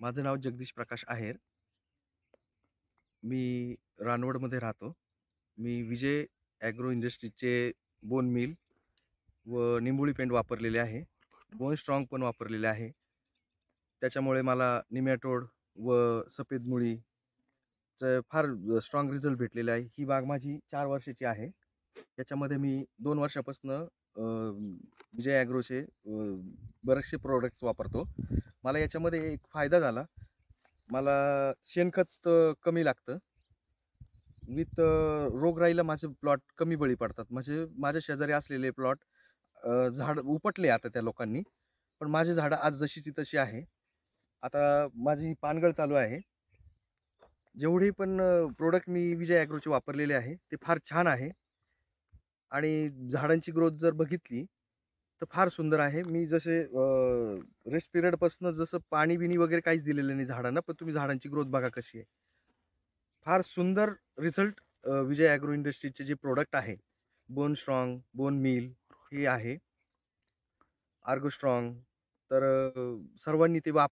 माझं नाव जगदीश प्रकाश आहेर. मी रानवडमध्ये राहतो. मी विजय ॲग्रो इंडस्ट्रीजचे बोन मिल व निंबोळी पेंट वापरलेले आहे. बोन स्ट्रॉंग पण वापरलेले आहे. त्याच्यामुळे मला निमॅटोड व सफेद मुळीचं फार स्ट्रॉंग रिझल्ट भेटलेले आहे. ही बाग माझी चार वर्षाची आहे. याच्यामध्ये मी दोन वर्षापासून विजय ॲग्रोचे बरेचसे प्रोडक्ट्स वापरतो. मला याच्यामध्ये एक फायदा झाला. मला शेणखत कमी लागतं. विथ रोगराईला माझे प्लॉट कमी बळी पडतात. म्हणजे माझ्या शेजारी असलेले प्लॉट झाड उपटले आता त्या लोकांनी. पण माझी झाडं आज जशीची तशी आहे. आता माझी पानगळ चालू आहे. जेवढे पण प्रोडक्ट मी विजय ॲग्रोचे वापरलेले आहे ते फार छान आहे. आणि झाडांची ग्रोथ जर बघितली तर फार सुंदर आहे. मी जसे रेस्ट पिरियडपासून जसं पाणी बिणी वगैरे काहीच दिलेलं नाही झाडांना पण तुम्ही झाडांची ग्रोथ बघा कशी आहे. फार सुंदर रिझल्ट विजय ॲग्रो इंडस्ट्रीचे जे प्रोडक्ट आहे बोन स्ट्रॉंग बोन मिल हे आहे. आर्गो स्ट्रॉंग तर सर्वांनी ते वाप